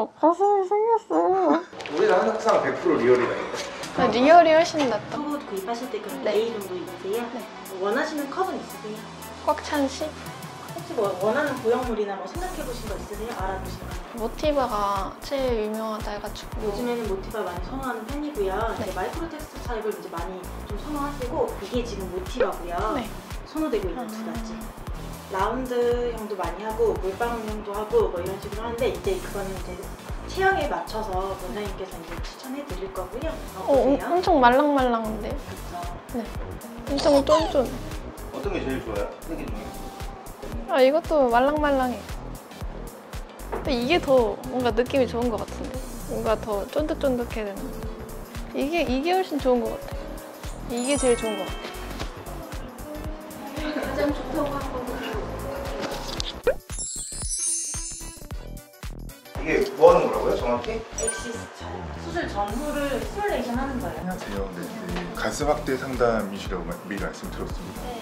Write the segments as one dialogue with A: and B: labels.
A: 어 가슴이 생겼어.
B: 우리는 항상 100% real이다.
A: 아, real이 훨씬 낫다.
C: 속옷 구입하실 때 그럼
A: 네.
C: A 정도 입으세요?
A: 네.
C: 원하시는 컵은 있으세요?
A: 꽉찬 시?
C: 혹시 뭐 원하는 보형물이나 뭐 생각해보신 거 있으세요? 알아보신 거?
A: 모티바가 제일 유명하다 해가지고
C: 요즘에는 모티바 많이 선호하는 편이고요.
A: 네.
C: 이제 micro texture 타입을 이제 많이 좀 선호하시고 이게 지금 모티바고요.
A: 네.
C: 선호되고 있는 두
A: 음.
C: 가지. 라운드형도 많이 하고 물방울형도 하고 뭐 이런 식으로 하는데 이제 그거는 이제 체형에 맞춰서 원장님께서 이제 추천해 드릴 거고요.
A: 어, 어? 엄청 말랑말랑한데
C: 그렇죠.
A: 엄청 쫀쫀
B: 어떤 게 제일 좋아요? 세개 중에?
A: 아 이것도 말랑말랑해 근데 이게 더 뭔가 느낌이 좋은 것 같은데 뭔가 더 쫀득쫀득해야 되는 이게 이게 훨씬 좋은 것 같아 이게 제일 좋은 것 같아
C: 가장 좋다고 한 거는
B: 이게 뭐 하는 거라고요, 정확히?
C: 엑시스 수술 전후를 시뮬레이션 하는 거예요.
D: 안녕하세요. 네, 네. 가슴 확대 상담이시라고 마- 미리 말씀드렸습니다.
A: 네.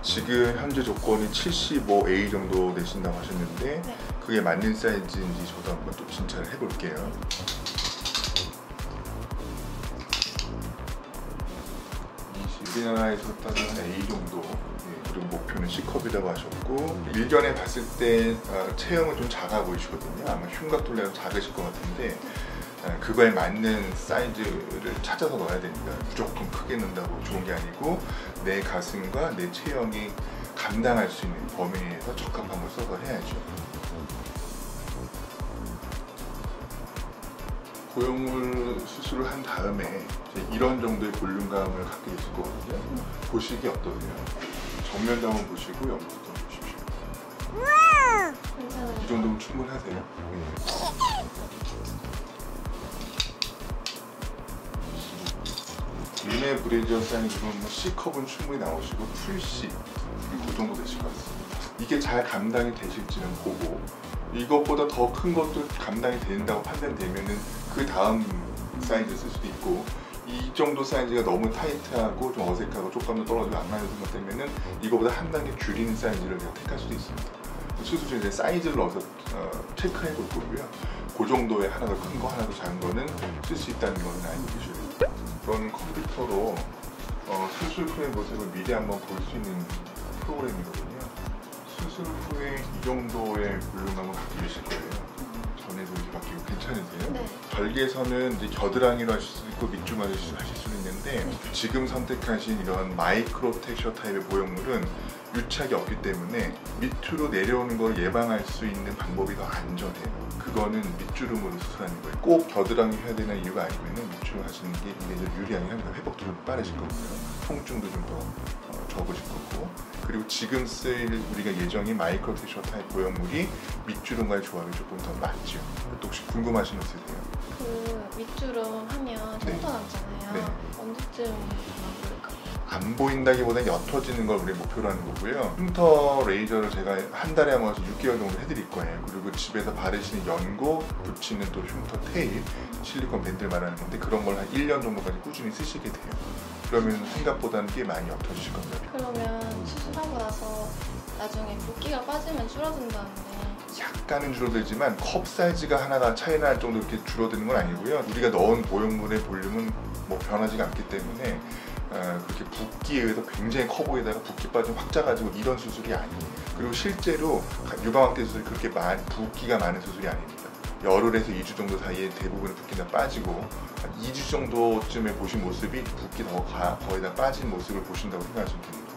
D: 지금 현재 조건이 75A 정도 되신다고 하셨는데
A: 네.
D: 그게 맞는 사이즈인지 저도 한번 또 진찰을 해볼게요. 우리나라에서 따지면 A 정도 예, 그리고 목표는 C컵이라고 하셨고 밀견에 봤을 때 아, 체형은 좀 작아 보이시거든요. 아마 흉곽둘레가 작으실 것 같은데 아, 그거에 맞는 사이즈를 찾아서 넣어야 됩니다. 무조건 크게 넣는다고 좋은 게 아니고 내 가슴과 내 체형이 감당할 수 있는 범위 내에서 적합한 걸 써서 해야죠. 고형물 수술을 한 다음에 이런 정도의 볼륨감을 갖게 됐을 거거든요. 보시기 어떠세요? 정면도 한번 보시고 옆모습도 한번 보십시오. 이 정도면 충분하세요. 림의 브레이저 사이즈는 뭐 C컵은 충분히 나오시고 풀 C 그 정도 되실 것 같습니다. 이게 잘 감당이 되실지는 보고 이것보다 더 큰 것도 감당이 된다고 판단되면은 그 다음 사이즈 쓸 수도 있고 이 정도 사이즈가 너무 타이트하고 좀 어색하고 쪽감도 떨어지고 안 맞는 것 때문에는 이거보다 한 단계 줄이는 사이즈를 내가 택할 수도 있습니다. 수술 중에 사이즈를 넣어서 어, 체크해 볼 거고요. 그 정도의 하나 더 큰 거, 하나 더 작은 거는 쓸 수 있다는 거는 알고 계셔야 돼요. 그런 컴퓨터로 어, 수술 후의 모습을 미리 한번 볼 수 있는 프로그램이거든요. 수술 후에 이 정도의 볼륨감을 갖고 계실 거예요. 바뀌고 괜찮으세요?
A: 네.
D: 절개선은 이제 겨드랑이로 하실 수도 있고 밑주머니 하실 수도 있는데
A: 네.
D: 지금 선택하신 이런 마이크로 텍셔 타입의 보형물은 유착이 없기 때문에 밑으로 내려오는 걸 예방할 수 있는 방법이 더 안전해요. 그거는 밑주름으로 수술하는 거예요. 꼭 겨드랑이 해야 되는 이유가 아니면 밑주름 하시는 게 이게 좀 유리하게 하면 회복도 좀 빠르실 거고요. 통증도 좀더 적으실 거고 그리고 지금 쓸 우리가 예정인 micro texture 타입 보형물이 밑주름과의 조합이 조금 더 맞죠. 또 혹시 궁금하신 거 있으세요?
A: 그 밑주름 하면
D: 네.
A: 흉터 남잖아요
D: 네.
A: 언제쯤 안
D: 보인다기보다는 옅어지는 걸 우리 목표로 하는 거고요. 흉터 레이저를 제가 한 달에 한 번씩 6개월 정도 해드릴 거예요. 그리고 집에서 바르시는 연고, 붙이는 또 흉터 테이프, 실리콘 밴드를 말하는 건데 그런 걸 한 1년 정도까지 꾸준히 쓰시게 돼요. 그러면 생각보다는 꽤 많이 옅어지실 겁니다.
A: 그러면 수술하고 나서 나중에 붓기가 빠지면 줄어든다는데
D: 약간은 줄어들지만 컵 사이즈가 하나가 차이 날 정도 이렇게 줄어드는 건 아니고요. 우리가 넣은 보형물의 볼륨은 뭐 변하지가 않기 때문에 어, 그렇게 붓기에 의해서 굉장히 커 보이다가 붓기 빠지면 확 작아지고 이런 수술이 아니에요. 그리고 실제로 유방확대 수술이 그렇게 많, 붓기가 많은 수술이 아닙니다. 열흘에서 2주 정도 사이에 대부분의 붓기가 빠지고 한 2주 정도쯤에 보신 모습이 붓기 더 가, 거의 다 빠진 모습을 보신다고 생각하시면 됩니다.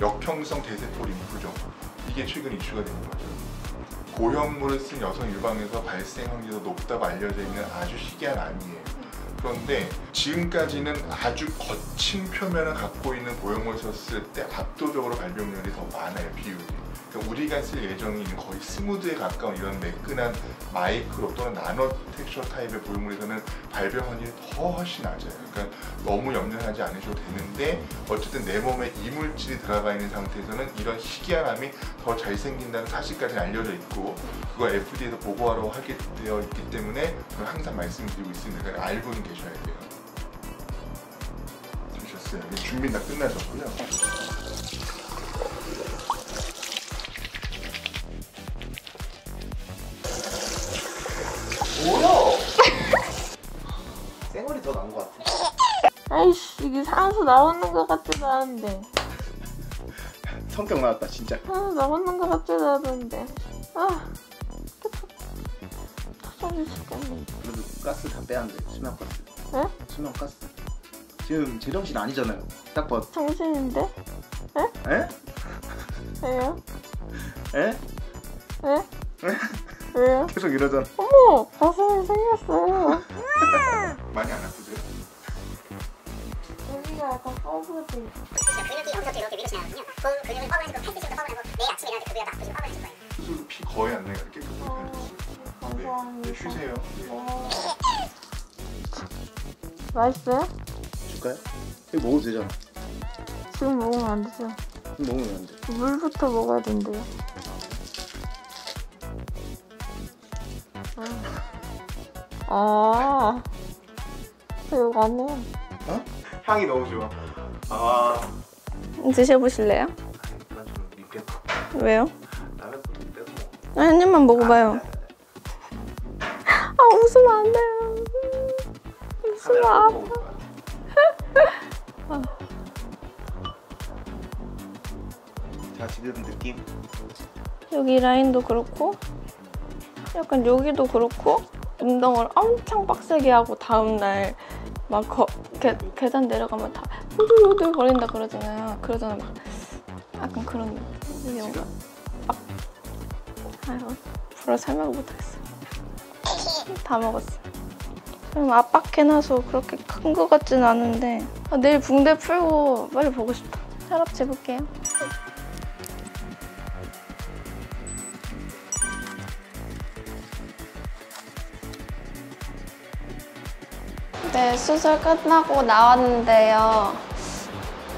D: 역형성 대세포 림프종 이게 최근 이슈가 되는 거죠. 고형물을 쓴 여성 유방에서 발생 확률이 더 높다고 알려져 있는 아주 희귀한 암이에요. 그런데 지금까지는 아주 거친 표면을 갖고 있는 보형물을 썼을 때 압도적으로 발병률이 더 많아요 비율이. 그러니까 우리가 쓸 예정이 있는 거의 smooth에 가까운 이런 매끈한 마이크로 또는 나노 텍스처 타입의 보형물에서는 발병 확률이 더 훨씬 낮아요. 그러니까 너무 염려하지 않으셔도 되는데 어쨌든 내 몸에 이물질이 들어가 있는 상태에서는 이런 희귀한 암이 더 잘 생긴다는 사실까지 알려져 있고 그걸 FDA에서 보고하라고 하게 되어 있기 때문에 항상 말씀드리고 있습니다. 그러니까 알고는 계셔야 돼요 되셨어요 준비 다 끝나셨고요 아이씨 이게 산소
A: 나오는 것 같지도 않은데.
B: 성격 나왔다 진짜.
A: 산소 나오는 것 같지도 않은데. 아. 터져지 죽겠네.
B: 그래도 가스 다 빼야 돼. 수면 가스.
A: 에?
B: 수면 가스. 지금 제정신 아니잖아요. 딱 봐.
A: 정신인데?
B: 에?
A: 왜요?
B: 에?
A: 왜? 왜요?
B: 계속 이러잖아.
A: 어머! 가슴이 생겼어요.
D: 많이 안 아프세요?
A: 여기가 약간 꺼부지.
E: 근육이 이렇게 밀어지나거든요. 그 근육을 뻐근해서 그 팔뚝부터 뻐근하고 내일 아침에 일어날 때 그게 다 아프시면 뻐근해질 거예요.
D: 수술 피 거의 안 나게 이렇게 네, 네. 쉬세요. 네.
A: 네. 맛있어요?
B: 줄까요? 이거 먹어도 되잖아.
A: 지금 먹으면 안 되죠.
B: 이거 먹으면 안 돼.
A: 물부터 먹어야 된대요. 아, 이거 안 해요.
B: 어? 향이 너무 좋아. 아.
A: 드셔보실래요?
B: 난좀 밉겠다.
A: 왜요?
B: 라면 또 빼고.
A: 아, 한 입만 먹어봐요. 아, 웃으면 안 돼요. 웃으면 아파.
B: 거야. 자 지금 느낌.
A: 여기 라인도 그렇고, 약간 여기도 그렇고, 운동을 엄청 빡세게 하고 다음날 막 거, 계, 계단 내려가면 다 후들후들 거린다 그러잖아요. 그러잖아 막 약간 그런 느낌. 뭔가 막 아유 불어 설명 못하겠어. 다 먹었어. 좀 압박해놔서 그렇게 큰거 같진 않은데 아, 내일 붕대 풀고 빨리 보고 싶다. 혈압 재볼게요. 네, 수술 끝나고 나왔는데요.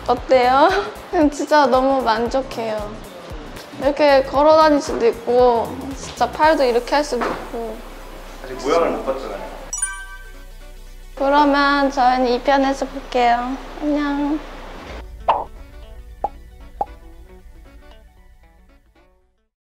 A: 어때요? 진짜 너무 만족해요. 이렇게 걸어 다닐 수도 있고, 진짜 팔도 이렇게 할 수도 있고.
B: 아직 모양을 못 봤잖아요.
A: 그러면 저희는 2편에서 볼게요. 안녕.